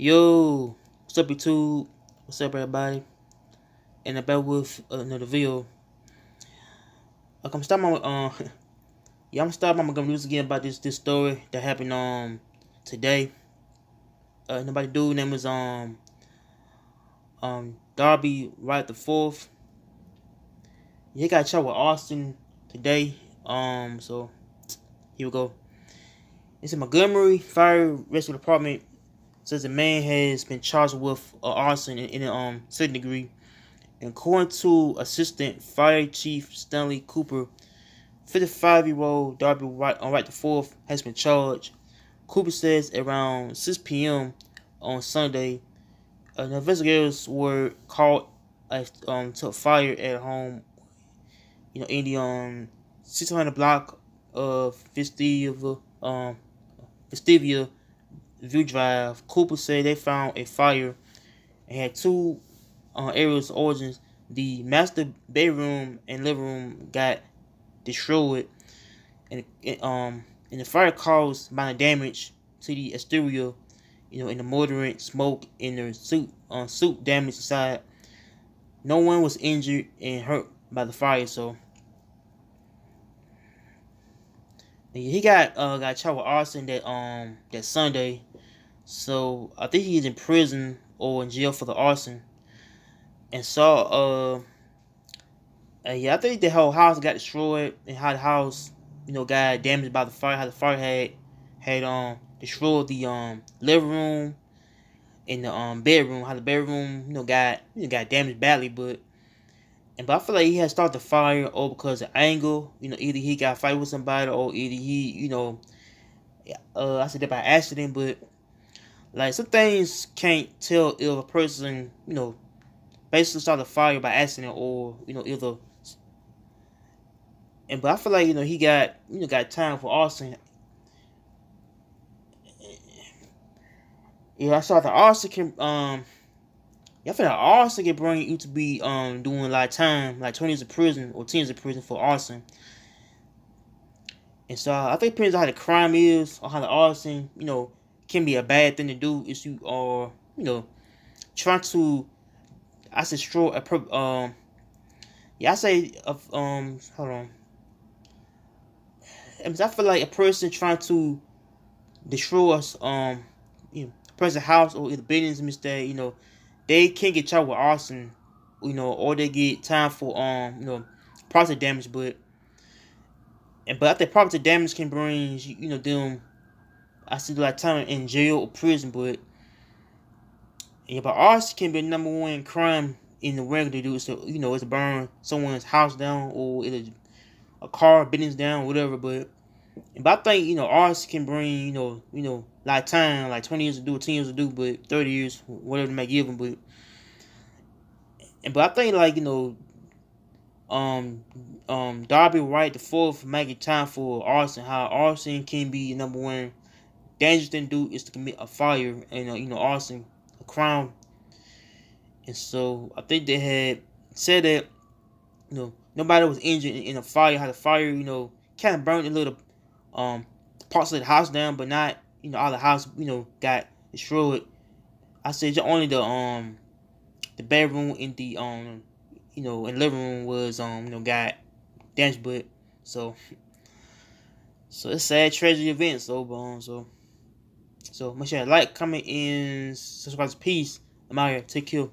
Yo, what's up YouTube? What's up everybody? And I'm back with another video. Like I'm starting my uh yeah I'm starting my news again about this this story that happened um today. Uh nobody dude name was um um Darby Wright the fourth. He got shot with arson today. Um so here we go. It's in Montgomery Fire Rescue Department says a man has been charged with uh, arson in, a um, second degree. And according to Assistant Fire Chief Stanley Cooper, 55-year-old Darby Wright, on Wright the Fourth has been charged. Cooper says around 6 p.m. on Sunday, uh, investigators were called uh, um, to a fire at home, you know, in the um, 600 block of Festivia, um, View Drive, Cooper said they found a fire and had two uh, areas of origins. The master bedroom and living room got destroyed, and um, and the fire caused minor damage to the exterior, you know, in the moderate smoke in the suit, uh, suit damage inside. No one was injured and hurt by the fire, so. He got uh got charged with arson that um that Sunday so I think he's in prison or in jail for the arson. And so, uh, yeah, I think the whole house got destroyed and how the house, you know, got damaged by the fire. How the fire had had um destroyed the um living room and the um bedroom. How the bedroom, you know, got you know, got damaged badly, but and but I feel like he had started the fire or because of angle. You know, either he got fight with somebody or either he, you know, uh, I said that by accident, but like some things can't tell if a person, you know, basically started a fire by accident or you know either. And but I feel like you know he got you know got time for arson. Yeah, I saw the arson can um. Yeah, I feel like arson can bring you to be um doing like time, like twenty years of prison or ten years of prison for arson. And so I think it depends on how the crime is or how the arson, you know, can be a bad thing to do if you are, you know, trying to, I say, destroy a, um, yeah, I say, of um, hold on. I feel like a person trying to destroy us, um, you know, person house or either buildings mistake, you know, they can't get charged with arson, you know, or they get time for um, you know, property damage, but and but I think property damage can bring you know them I see like time in jail or prison, but yeah, but arson can be number one crime in the world to do. So you know, it's burn someone's house down or it's a car business down, whatever. But but I think you know arson can bring you know you know like time, like twenty years to do, ten years to do, but thirty years, whatever they may give them. But and but I think like you know, um, um, Darby Wright the fourth making time for arson. How arson can be number one dangerous thing to do is to commit a fire and uh, you know arson, a crime. And so I think they had said that you know nobody was injured in, a fire. How the fire you know kind of burned a little um parts of the house down, but not you know all the house you know got destroyed. I said only the um the bedroom in the um you know in living room was um you know got damaged, but so so it's sad tragedy event. So um so. So make sure you like, comment, and subscribe. To peace. I'm out here. Take care.